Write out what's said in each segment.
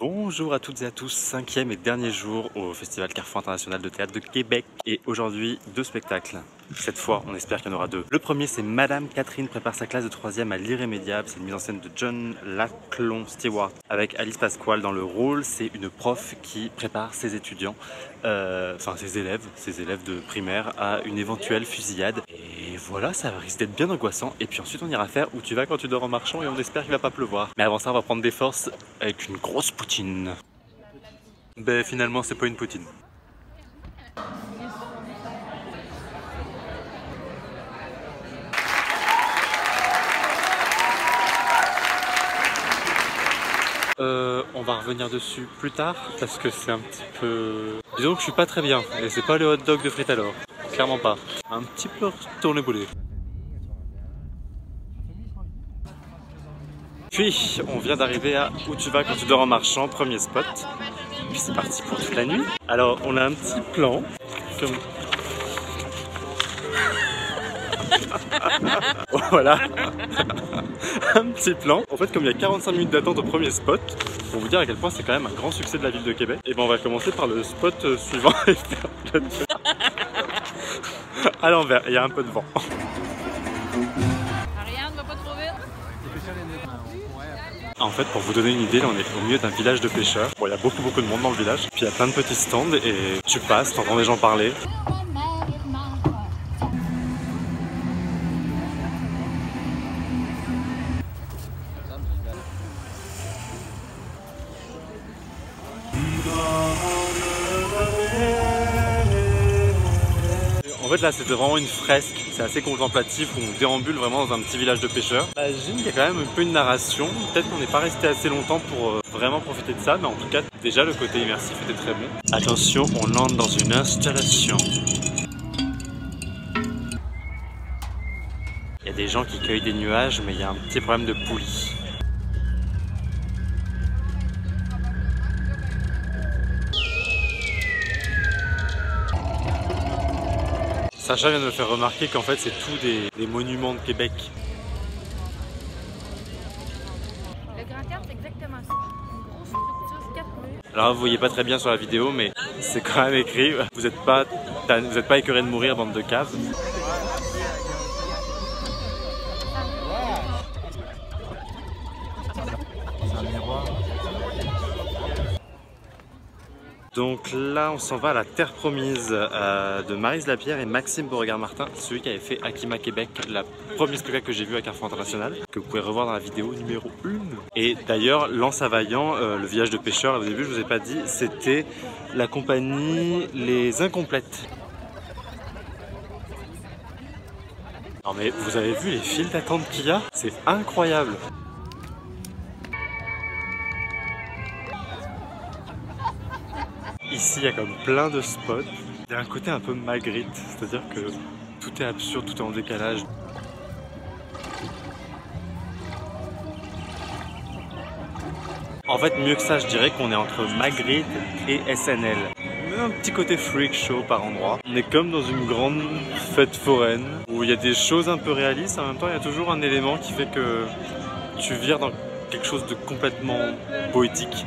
Bonjour à toutes et à tous, cinquième et dernier jour au Festival Carrefour International de Théâtre de Québec et aujourd'hui deux spectacles. Cette fois, on espère qu'il y en aura deux. Le premier, c'est Madame Catherine prépare sa classe de troisième à l'irrémédiable. C'est une mise en scène de John Laclon Stewart avec Alice Pasquale dans le rôle. C'est une prof qui prépare ses étudiants, euh, enfin ses élèves, ses élèves de primaire à une éventuelle fusillade. Voilà, ça risque d'être bien angoissant. Et puis ensuite, on ira faire où tu vas quand tu dors en marchant et on espère qu'il va pas pleuvoir. Mais avant ça, on va prendre des forces avec une grosse poutine. Ben finalement, c'est pas une poutine. Euh, on va revenir dessus plus tard parce que c'est un petit peu... Disons que je suis pas très bien et c'est pas le hot dog de frites alors. Clairement pas. Un petit peu retourné boulet. Puis on vient d'arriver à où tu vas quand tu dors en marchant, premier spot. Puis c'est parti pour toute la nuit. Alors on a un petit plan voilà un petit plan. En fait, comme il y a 45 minutes d'attente au premier spot, pour vous dire à quel point c'est quand même un grand succès de la ville de Québec, et ben on va commencer par le spot euh, suivant à l'envers. Il y a un peu de vent. Ariane, va pas trop vite. En fait, pour vous donner une idée, là on est au milieu d'un village de pêcheurs. Bon, il y a beaucoup beaucoup de monde dans le village. Puis il y a plein de petits stands et tu passes, t'entends des gens parler. Fait là c'était vraiment une fresque, c'est assez contemplatif, on déambule vraiment dans un petit village de pêcheurs. J'imagine qu'il y a quand même un peu une narration, peut-être qu'on n'est pas resté assez longtemps pour euh, vraiment profiter de ça, mais en tout cas déjà le côté immersif était très bon. Attention, on entre dans une installation. Il y a des gens qui cueillent des nuages, mais il y a un petit problème de poulie. Sacha vient de me faire remarquer qu'en fait c'est tous des, des monuments de Québec. Le grand théâtre, c'est exactement ça. Une grosse structure, quatre murs. Alors vous voyez pas très bien sur la vidéo, mais c'est quand même écrit. Vous n'êtes pas, vous êtes pas écœuré de mourir, bande de caves. Donc là, on s'en va à la Terre Promise euh, de Marise Lapierre et Maxime Beauregard-Martin, celui qui avait fait Akima Québec, la première spectacle que j'ai vu à Carrefour International, que vous pouvez revoir dans la vidéo numéro 1. Et d'ailleurs, Vaillant, euh, le village de pêcheurs, au début, je vous ai pas dit, c'était la compagnie Les Incomplètes. Non mais vous avez vu les files d'attente qu'il y a? C'est incroyable il y a comme plein de spots. Il y a un côté un peu Magritte, c'est-à-dire que tout est absurde, tout est en décalage. En fait, mieux que ça, je dirais qu'on est entre Magritte et SNL. Un petit côté freak show par endroit. On est comme dans une grande fête foraine où il y a des choses un peu réalistes, en même temps, il y a toujours un élément qui fait que tu vires dans quelque chose de complètement poétique.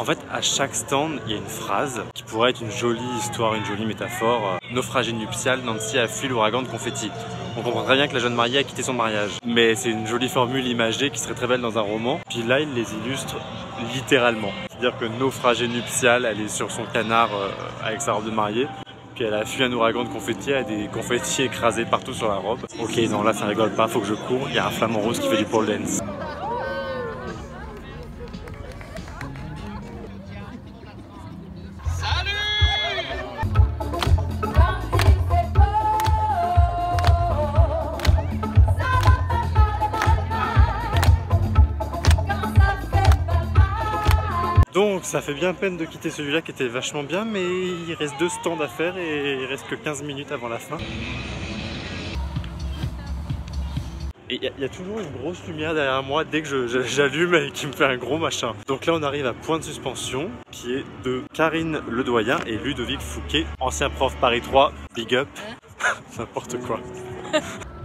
En fait, à chaque stand, il y a une phrase qui pourrait être une jolie histoire, une jolie métaphore. Naufragé nuptial, Nancy a fui l'ouragan de confetti. On comprend très bien que la jeune mariée a quitté son mariage. Mais c'est une jolie formule imagée qui serait très belle dans un roman. Puis là, il les illustre littéralement. C'est-à-dire que naufragé nuptial, elle est sur son canard euh, avec sa robe de mariée. Puis elle a fui un ouragan de confetti, elle a des confettis écrasés partout sur la robe. Ok, non, là ça rigole pas, faut que je cours. Il y a un flamant rose qui fait du pole dance. Donc ça fait bien peine de quitter celui-là qui était vachement bien, mais il reste deux stands à faire et il reste que 15 minutes avant la fin. Et il y, y, a toujours une grosse lumière derrière moi dès que j'allume et qui me fait un gros machin. Donc là on arrive à point de suspension qui est de Karine Ledoyen et Ludovic Fouquet, ancien prof Paris 3, big up, n'importe quoi.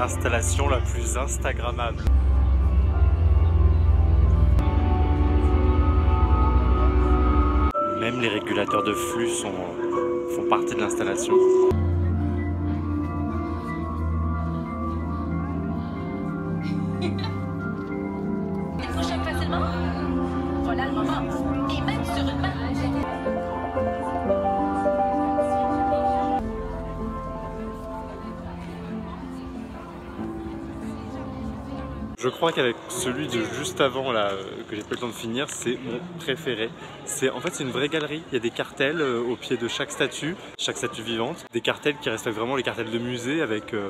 L'installation la plus instagrammable. Même les régulateurs de flux font partie de l'installation. Je crois qu'avec celui de juste avant là, euh, que j'ai pas eu le temps de finir, c'est mon préféré. C'est en fait c'est une vraie galerie. Il y a des cartels euh, au pied de chaque statue, chaque statue vivante, des cartels qui respectent vraiment les cartels de musée avec euh,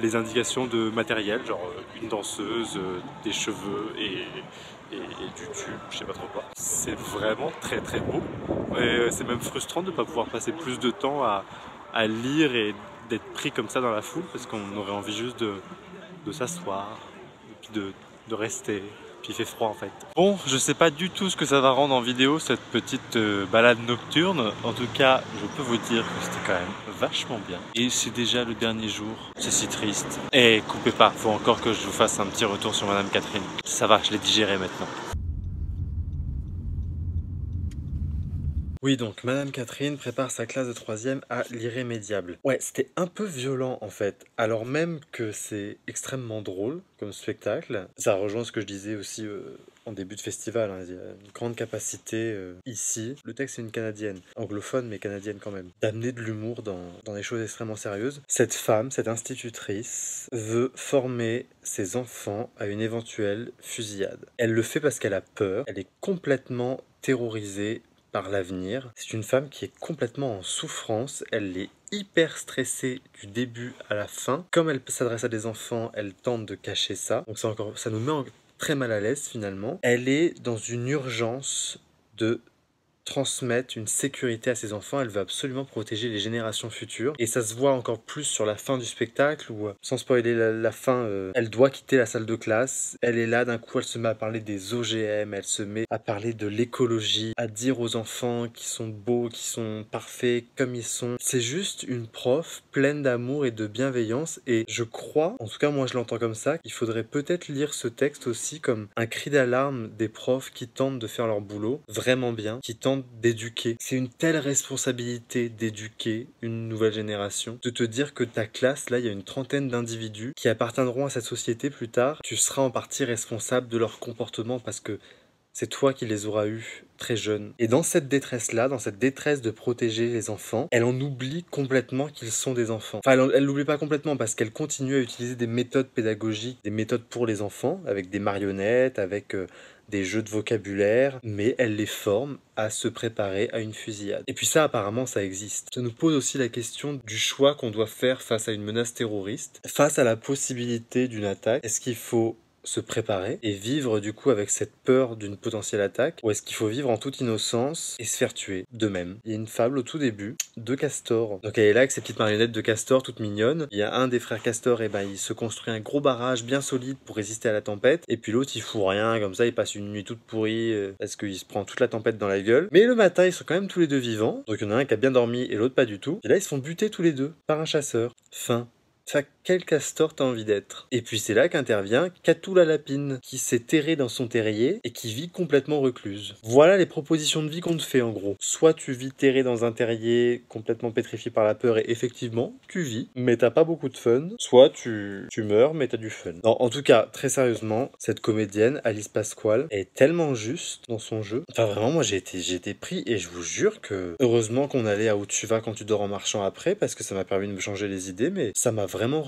les indications de matériel, genre une danseuse, des cheveux et, du tube, je sais pas trop quoi. C'est vraiment très très beau. Et c'est même frustrant de ne pas pouvoir passer plus de temps à, lire et d'être pris comme ça dans la foule parce qu'on aurait envie juste de s'asseoir, de, rester. Puis il fait froid en fait. Bon, je sais pas du tout ce que ça va rendre en vidéo cette petite euh, balade nocturne. En tout cas, je peux vous dire que c'était quand même vachement bien. Et c'est déjà le dernier jour. C'est si triste. Et eh, coupez pas, faut encore que je vous fasse un petit retour sur Madame Catherine. Ça va, je l'ai digéré maintenant. Oui, donc Madame Catherine prépare sa classe de troisième à l'irrémédiable. Ouais, c'était un peu violent en fait, alors même que c'est extrêmement drôle comme spectacle. Ça rejoint ce que je disais aussi euh, en début de festival. Hein. Il y a une grande capacité euh, ici. Le texte est une canadienne, anglophone mais canadienne quand même, d'amener de l'humour dans, dans des choses extrêmement sérieuses. Cette femme, cette institutrice, veut former ses enfants à une éventuelle fusillade. Elle le fait parce qu'elle a peur. Elle est complètement terrorisée par l'avenir. C'est une femme qui est complètement en souffrance, elle est hyper stressée du début à la fin. Comme elle s'adresse à des enfants, elle tente de cacher ça. Donc ça, encore, ça nous met très mal à l'aise finalement. Elle est dans une urgence de transmettre une sécurité à ses enfants, elle veut absolument protéger les générations futures. Et ça se voit encore plus sur la fin du spectacle où, euh, sans spoiler la, fin, euh, elle doit quitter la salle de classe. Elle est là, d'un coup, elle se met à parler des OGM, elle se met à parler de l'écologie, à dire aux enfants qu'ils sont beaux, qu'ils sont parfaits comme ils sont. C'est juste une prof pleine d'amour et de bienveillance. Et je crois, en tout cas moi je l'entends comme ça, qu'il faudrait peut-être lire ce texte aussi comme un cri d'alarme des profs qui tentent de faire leur boulot vraiment bien, qui tentent d'éduquer. C'est une telle responsabilité d'éduquer une nouvelle génération, de te dire que ta classe, là, il y a une trentaine d'individus qui appartiendront à cette société plus tard. Tu seras en partie responsable de leur comportement parce que c'est toi qui les auras eus très jeunes. Et dans cette détresse-là, dans cette détresse de protéger les enfants, elle en oublie complètement qu'ils sont des enfants. Enfin, elle l'oublie pas complètement parce qu'elle continue à utiliser des méthodes pédagogiques, des méthodes pour les enfants, avec des marionnettes, avec euh, des jeux de vocabulaire, mais elle les forme à se préparer à une fusillade. Et puis ça, apparemment, ça existe. Ça nous pose aussi la question du choix qu'on doit faire face à une menace terroriste, face à la possibilité d'une attaque. Est-ce qu'il faut se préparer et vivre du coup avec cette peur d'une potentielle attaque? Ou est-ce qu'il faut vivre en toute innocence et se faire tuer de même Il y a une fable au tout début de Castor. Donc elle est là avec ses petites marionnettes de Castor toutes mignonnes. Il y a un des frères Castor et ben il se construit un gros barrage bien solide pour résister à la tempête et puis l'autre il fout rien comme ça il passe une nuit toute pourrie euh, parce qu'il se prend toute la tempête dans la gueule. Mais le matin ils sont quand même tous les deux vivants. Donc il y en a un qui a bien dormi et l'autre pas du tout. Et là ils se font buter tous les deux par un chasseur. Fin quel castor t'as envie d'être Et puis c'est là qu'intervient Catou la lapine, qui s'est terrée dans son terrier et qui vit complètement recluse. Voilà les propositions de vie qu'on te fait en gros. Soit tu vis terré dans un terrier complètement pétrifié par la peur et effectivement tu vis, mais t'as pas beaucoup de fun. Soit tu, tu meurs mais t'as du fun. en tout cas, très sérieusement, cette comédienne, Alice Pasquale, est tellement juste dans son jeu. Enfin vraiment, moi j'ai été, j'ai été pris et je vous jure que heureusement qu'on allait à où tu vas quand tu dors en marchant après parce que ça m'a permis de me changer les idées, mais ça m'a vraiment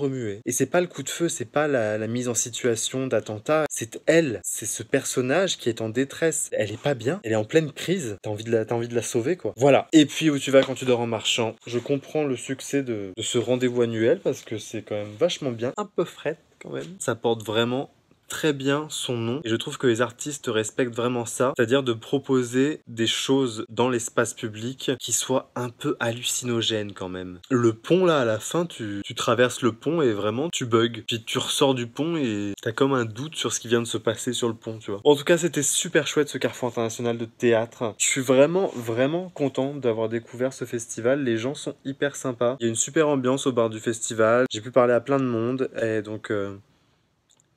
Et c'est pas le coup de feu, c'est pas la, mise en situation d'attentat, c'est elle, c'est ce personnage qui est en détresse. Elle est pas bien, elle est en pleine crise, t'as envie, de la, envie de la sauver quoi. Voilà. Et puis où tu vas quand tu dors en marchant, je comprends le succès de, de ce rendez-vous annuel parce que c'est quand même vachement bien, un peu frais quand même. Ça porte vraiment très bien son nom et je trouve que les artistes respectent vraiment ça, c'est-à-dire de proposer des choses dans l'espace public qui soient un peu hallucinogènes quand même. Le pont là à la fin, tu, traverses le pont et vraiment tu bugs. Puis tu ressors du pont et t'as comme un doute sur ce qui vient de se passer sur le pont, tu vois. En tout cas, c'était super chouette ce Carrefour international de théâtre. Je suis vraiment, vraiment content d'avoir découvert ce festival. Les gens sont hyper sympas. Il y a une super ambiance au bar du festival. J'ai pu parler à plein de monde et donc euh,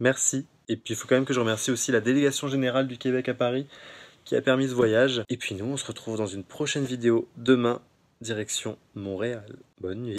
merci. Et puis il faut quand même que je remercie aussi la délégation générale du Québec à Paris qui a permis ce voyage. Et puis nous, on se retrouve dans une prochaine vidéo demain, direction Montréal. Bonne nuit.